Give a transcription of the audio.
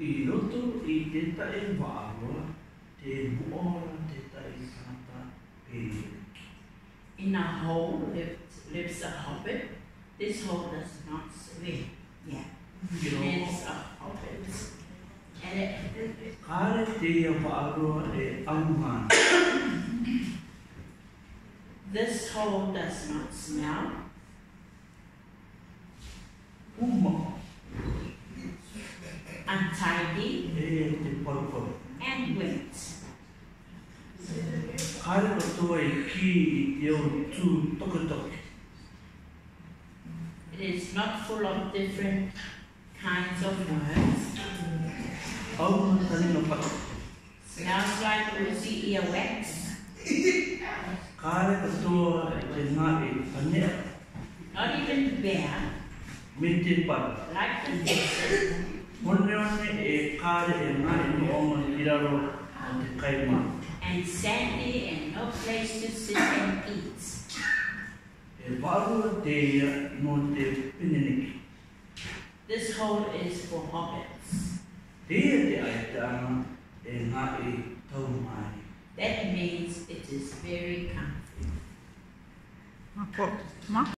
pilotul identa e valua te buora detta i santa period. In a hole lives, lives a hobbit. This hole does not swim. Yeah. Lives a hobbit. Kare te valua e anuhan. This hole does not smell. Uma. Te o tū tokotoki. It is not full of different kinds of words. Auma tani no pata. Smells like Uzi earwax. Kāre katoa te ngā e panea Not even the bear, me te para. like the desert. Mone one kāre ngā no oma i raro o te kaimā. and sandy and no place to sit and eat. Wārua te ia no te. This hole is for hobbits. Te ia te aitanga ngā tau mai. That means it is very comfy. Ma, po, ma.